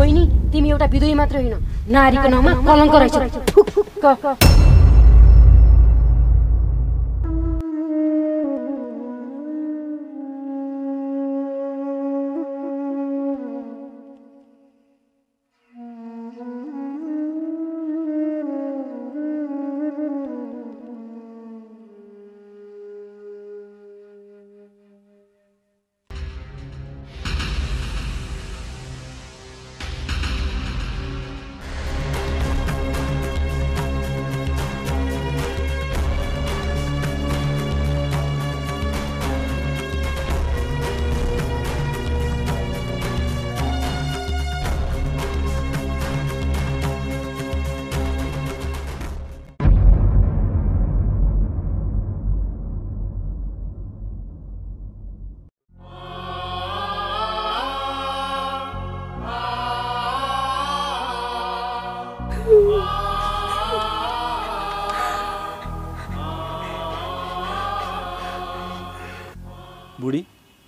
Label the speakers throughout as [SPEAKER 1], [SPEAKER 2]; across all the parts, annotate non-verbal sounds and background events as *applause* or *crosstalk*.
[SPEAKER 1] बहिनी तिमी एउटा विधोही मात्र होइन नारीको नाउँमा कलङ्क रहेछ। *laughs*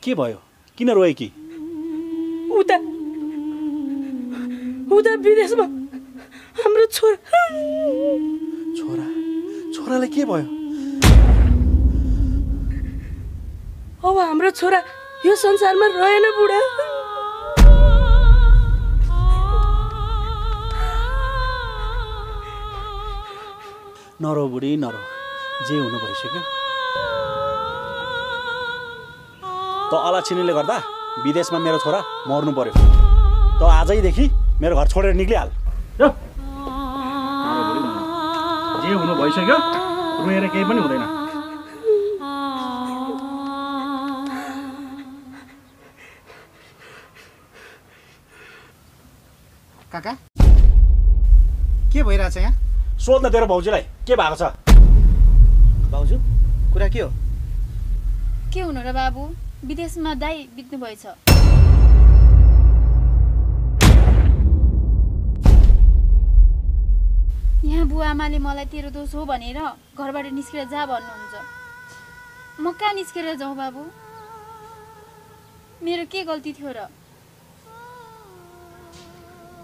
[SPEAKER 2] के भयो? किन रोए कि?
[SPEAKER 3] उता उता विदेशमा हाम्रो छोरा।
[SPEAKER 2] छोरा? छोरालाई के भयो?
[SPEAKER 3] अब हाम्रो छोरा यो संसारमा रहेन बुढा।
[SPEAKER 2] नरो बुढी नरो। जे हुनु भइसक्यो। त अलक्षिणीले गर्दा विदेशमा मेरो छोरा मर्नु पर्यो। त आजैदेखि मेरो घर छोडेर निक्लिहाल। जे हुनु भइसक्यो रोएर केही पनि हुँदैन।
[SPEAKER 4] काका के भइरहेछ यहाँ?
[SPEAKER 2] सोध्न तेरो भाउजूलाई के भएको छ?
[SPEAKER 4] भाउजू कुरा के हो?
[SPEAKER 5] के हुनु र बाबु? विदेशमा दाई बित्नु भएछ यहाँ बुवा आमाले मलाई तेरो दोष हो भनेर घरबाट निस्केर जा भन्नुहुन्छ। म कहाँ निस्केर जाउँ बाबु? मेरो के गल्ती थियो र?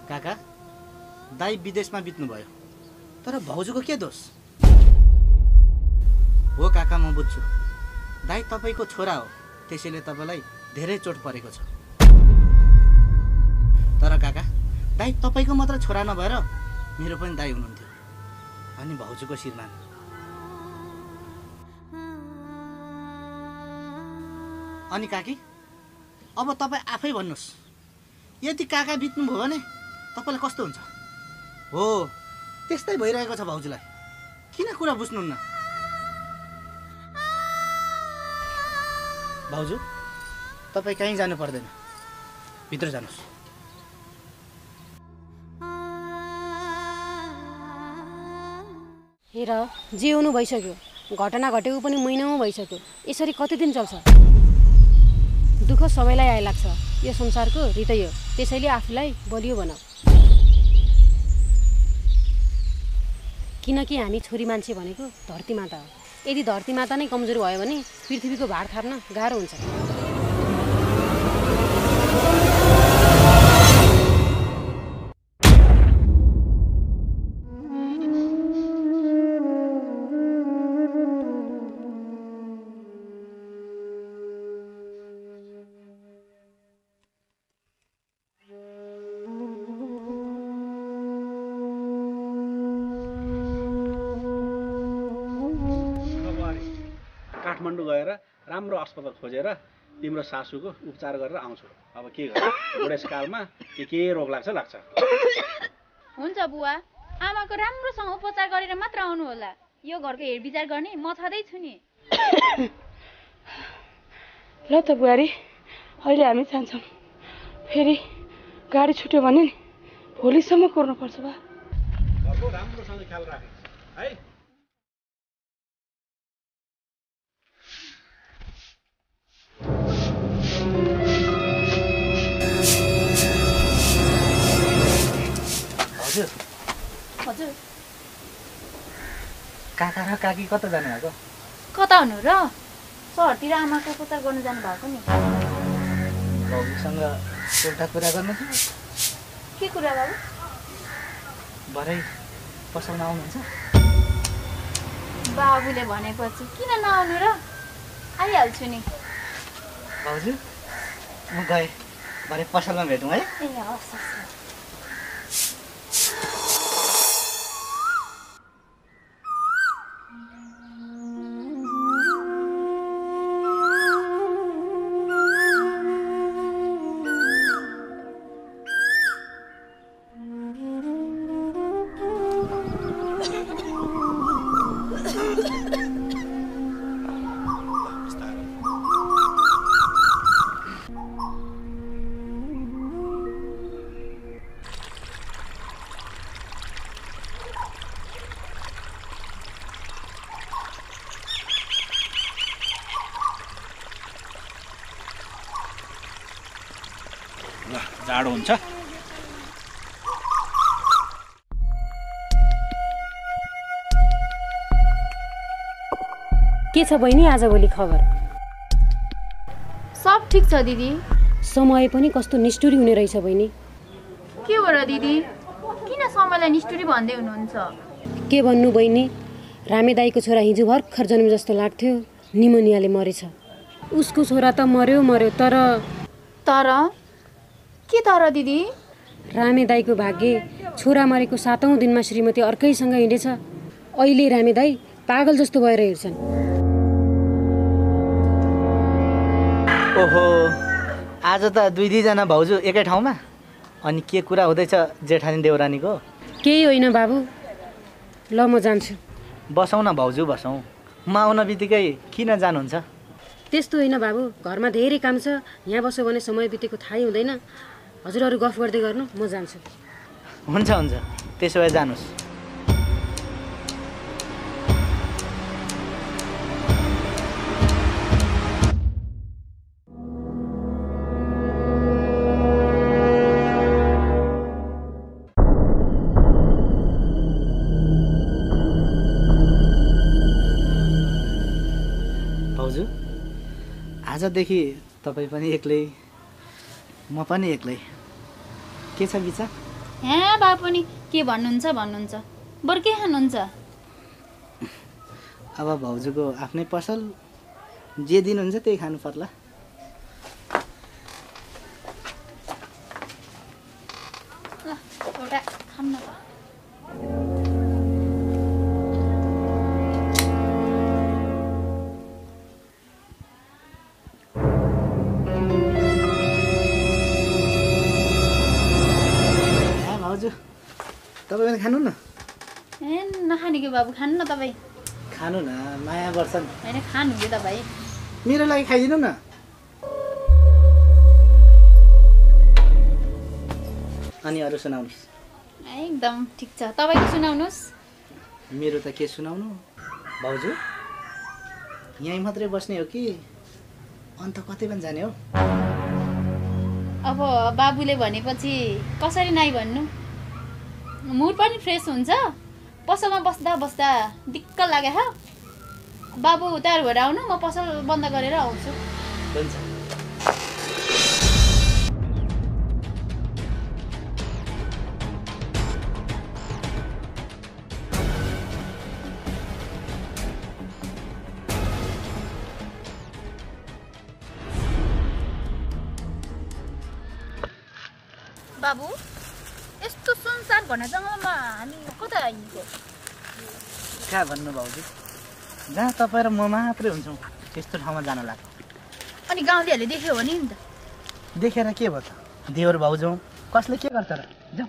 [SPEAKER 4] काका दाई विदेशमा बित्नुभयो। तर भाउजूको के दोष? हो काका म बुझ्छु। दाई तपाईँको छोरा हो। त्यसैले तपाईँलाई धेरै चोट परेको छ। तर काका दाई तपाईँको मात्र छोरा नभएर मेरो पनि दाई हुनुहुन्थ्यो। अनि भाउजूको श्रीमान। अनि काकी अब तपाईँ आफै भन्नुहोस्। यदि काका बित्नुभयो भने तपाईँलाई कस्तो हुन्छ? हो त्यस्तै भइरहेको छ भाउजूलाई। किन कुरा बुझ्नुहुन्न? भाउजू तपाईँ कहीँ जानु पर्दैन। भित्र जानुहोस्।
[SPEAKER 1] हेर जे हुनु भइसक्यो। घटना घटेको पनि महिनामा भइसक्यो। यसरी कति दिन चल्छ? दुःख सबैलाई आइलाग्छ। यो संसारको रीतै हो त्यसैले आफूलाई बलियो बनाऊ किनकि हामी छोरी मान्छे भनेको धरती माता हो। यदि धरती माता नै कमजोर भयो भने पृथ्वीको भार थार्न गाह्रो हुन्छ।
[SPEAKER 2] राम्रो अस्पताल खोजेर तिम्रो सासूको उपचार गरेर आउँछु। अब के गर्नु? बुढेसकालमा के के रोग लाग्छ लाग्छ।
[SPEAKER 5] हुन्छ बुवा। आमाको राम्रोसँग उपचार गरेर मात्र आउनु होला यो घरको हेरविचार गर्ने म छँदैछु नि।
[SPEAKER 3] ल त बुहारी अहिले हामी जान्छौँ। फेरि गाडी छुट्यो भने नि भोलिसम्म कुर्नुपर्छ बा।
[SPEAKER 2] राम्रोसँग ख्याल राख है?
[SPEAKER 4] हजुर।
[SPEAKER 5] हजुर।
[SPEAKER 4] काका र काकी कता जानुभएको?
[SPEAKER 5] कता हुनु र? सहरतिर आमाको उपचार गर्नु जानु भएको नि।
[SPEAKER 4] भाउजूसँग एउटा कुरा गर्नु थियो।
[SPEAKER 5] के कुरा बाबु?
[SPEAKER 4] भरे पसलमा आउनुहुन्छ।
[SPEAKER 5] बाबुले भनेपछि किन नआउनु र? आइहाल्छु नि।
[SPEAKER 4] भाउजू म गएँ। भरे पसलमा भेटौँ है।
[SPEAKER 5] ए हस् हस्।
[SPEAKER 2] जाडो हुन्छ।
[SPEAKER 1] के छ बहिनी आजभोलि खबर?
[SPEAKER 5] सब ठिक छ दिदी।
[SPEAKER 1] समय पनि कस्तो निष्ठुरी हुने रहेछ बहिनी।
[SPEAKER 5] के हो र दिदी? किन समयलाई निष्ठुरी भन्दै हुनुहुन्छ?
[SPEAKER 1] के भन्नु बहिनी? रामे दाईको छोरा हिजो भर्खर जन्म जस्तो लाग्थ्यो। निमोनियाले मरेछ। उसको छोरा त मर्यो मर्यो तर
[SPEAKER 5] तर के तर दिदी?
[SPEAKER 1] रामे दाईको भाग्य छोरा मरेको सातौँ दिनमा श्रीमती अर्कैसँग हिँडेछ। अहिले रामे दाई पागल जस्तो भएर हिँड्छन्
[SPEAKER 4] ओहो आज त दुई दुईजना भाउजू एकै ठाउँमा? अनि के कुरा हुँदैछ जेठानी देवरानीको
[SPEAKER 1] केही होइन बाबु। ल म जान्छु।
[SPEAKER 4] बसौँ न भाउजू बसौँ। म आउन बित्तिकै किन जानुहुन्छ?
[SPEAKER 1] त्यस्तो होइन बाबु। घरमा धेरै काम छ। यहाँ बस्यो भने समय बितेको थाहै हुँदैन। हजुरहरू गफ गर्दै गर्नु म जान्छु।
[SPEAKER 4] हुन्छ हुन्छ। त्यसो भए जानुहोस्। आजदेखि तपाईँ पनि एक्लै म पनि एक्लै। के छ विचार
[SPEAKER 5] हे बा पनि के भन्नुहुन्छ भन्नुहुन्छ। बरु के खानुहुन्छ?
[SPEAKER 4] अब भाउजूको आफ्नै पसल। जे दिनुहुन्छ त्यही खानु पर्ला।
[SPEAKER 5] ल एउटा खाऊँ न त
[SPEAKER 4] तपाईँ पनि खानु न।
[SPEAKER 5] ए नखाने कि बाबु खानु न तपाईँ।
[SPEAKER 4] खानु न माया गर्छन्।
[SPEAKER 5] होइन खानु कि तपाईँ।
[SPEAKER 4] मेरो लागि खाइदिनु न। अनि अरू सुनाउनुहोस्।
[SPEAKER 5] एकदम ठिक छ। तपाईँको सुनाउनुहोस्।
[SPEAKER 4] मेरो त के सुनाउनु? भाउजू यहीँ मात्रै बस्ने हो कि? अन्त कतै पनि जाने हो?
[SPEAKER 5] अब बाबुले भनेपछि कसरी नाइ भन्नु? मुड पनि फ्रेस हुन्छ। पसलमा बस्दा बस्दा दिक्क लाग्यो ह। बाबु तयार भएर आउनु म पसल बन्द गरेर आउँछु।
[SPEAKER 4] हुन्छ।
[SPEAKER 5] बाबु जङ्गलमा हामी कता हिँडेको
[SPEAKER 4] कहाँ भन्नु भाउजू जहाँ तपाईँ र म मात्रै हुन्छौँ त्यस्तो ठाउँमा जान लाग्छ
[SPEAKER 5] अनि गाउँलेहरूले देख्यो भने नि त
[SPEAKER 4] देखेर के भयो त देवर भाउजू कसले के गर्छ र जाउँ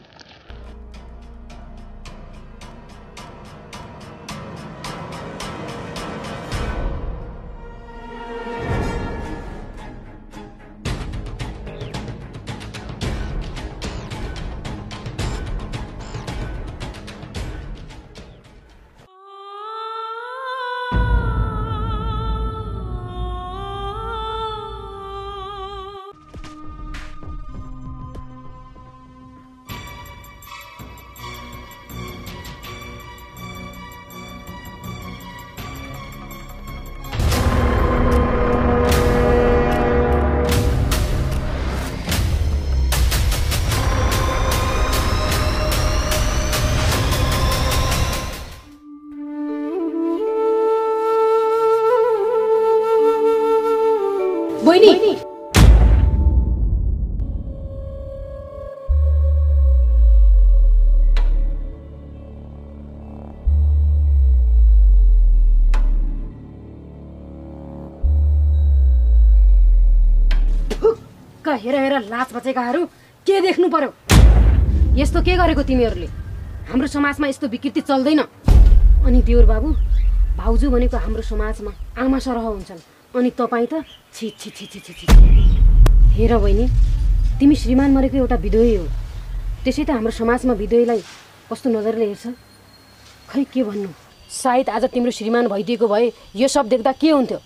[SPEAKER 1] बहिनी हेर हेर लाच बचेकाहरू के देख्नु पर्यो? यस्तो के गरेको तिमीहरूले? हाम्रो समाजमा यस्तो विकृति चल्दैन। अनि देउर बाबु भाउजू भनेको हाम्रो समाजमा आमा सरह हुन्छन्। अनि तपाईँ त छि छि छि छि छि छि हेर बहिनी तिमी श्रीमान मरेको एउटा विधोय हो। त्यसै त हाम्रो समाजमा विधोयलाई कस्तो नजरले हेर्छ? खै के भन्नु? सायद आज तिम्रो श्रीमान भइदिएको भए यो सब देख्दा के हुन्थ्यो?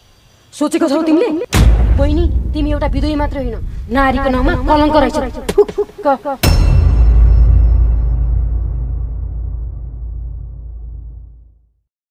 [SPEAKER 1] सोचेको छौ तिमीले? बहिनी तिमी एउटा विधोय मात्र होइन नारीको नाउँमा कलङ्क रहेछ।